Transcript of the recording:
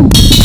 you